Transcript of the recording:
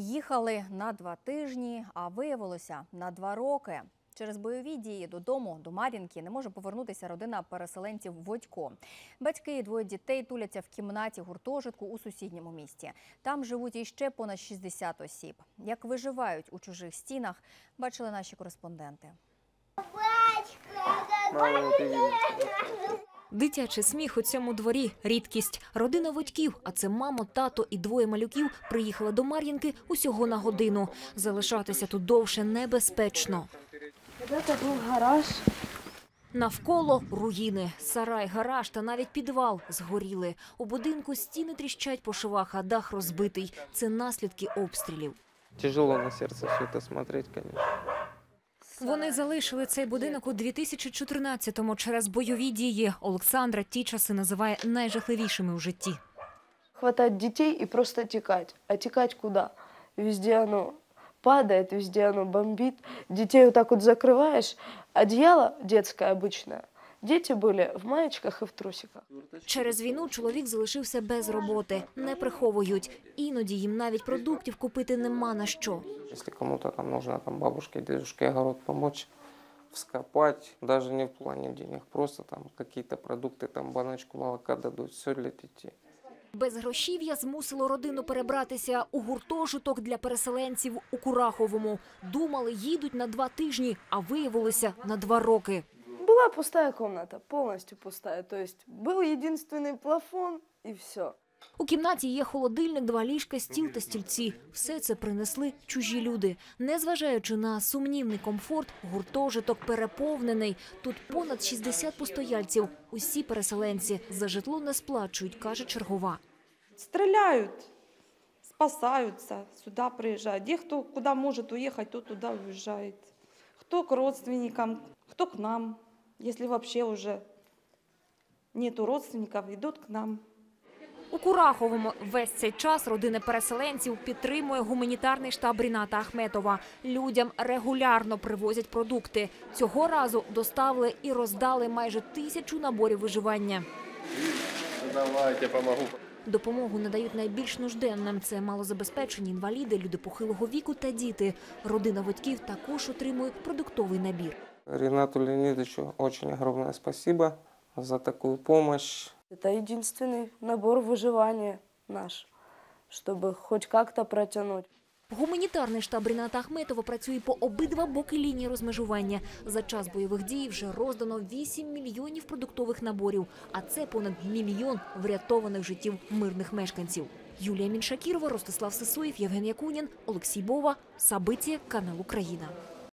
Їхали на два тижні, а виявилося на два роки. Через бойові дії додому до Мар'їнки не може повернутися родина переселенців Водько. Батьки і двоє дітей туляться в кімнаті гуртожитку у сусідньому місті. Там живуть іще понад 60 осіб. Як виживають у чужих стінах, бачили наші кореспонденти. Видиш? Дитячий сміх у цьому дворі рідкість. Родина Водьків, а це мамо, тато і двоє малюків, приїхала до Мар'їнки усього на годину. Залишатися тут довше небезпечно. Когда-то был гараж. Навколо руїни, сарай, гараж та навіть підвал згоріли. У будинку стіни тріщать по швах, а дах розбитий. Це наслідки обстрілів. Тяжело на сердце все это смотреть, конечно. Вони залишили цей будинок у 2014-му через бойові дії. Олександра ті часи називає найжахливішими у житті. Хватать дітей і просто тікати. А тікати куди? Везде оно падає, везде оно бомбить. Дітей отак от закриваєш. Одіяло дитяче, детское обычное. Дети были в маечках и в трусиках. Через війну чоловік залишився без роботи. Не приховують. Іноді їм навіть продуктів купити нема на що. Если кому-то там нужно там бабушке, дедушке огород помочь, вскопать, даже не в плане денег, просто там какие-то продукты, там баночку молока дадут, все для детей. Безгрошів'я змусило родину перебратися у гуртожиток для переселенців у Кураховому. Думали, їдуть на два тижні, а виявилося на два роки. Была пустая комната, полностью пустая. То есть был единственный плафон и все. У кімнаті є холодильник, два ліжка, стіл та стільці. Все це принесли чужі люди. Незважаючи на сумнівний комфорт, гуртожиток переповнений. Тут понад 60 постояльців. Усі переселенці за житло не сплачують, каже чергова. Стреляют, спасаются, сюда приезжают. Где кто куда может уехать, тот туда уезжает. Кто к родственникам, кто к нам. Если вообще уже нету родственников, идут к нам. У Кураховому весь цей час родина переселенців підтримує гуманітарний штаб Ріната Ахметова. Людям регулярно привозять продукти. Цього разу доставили і роздали майже тисячу наборів виживання. Давайте, помогу. Допомогу надають найбільш нужденним. Це малозабезпечені інваліди, люди похилого віку та діти. Родина Водьків також отримує продуктовий набір. Ренату Леонидовичу очень огромное спасибо за такую помощь. Это единственный набор выживания наш, чтобы хоть как-то протянуть. Гуманітарний штаб Ріната Ахметова працює по обидва боки лінії розмежування. За час бойових дій вже роздано 8 мільйонів продуктових наборів, а це понад мільйон врятованих життів мирних мешканців. Юлія Міншакірова, Ростислав Сисоєв, Євген Якунін, Олексій Бова, Сабиті, канал Україна.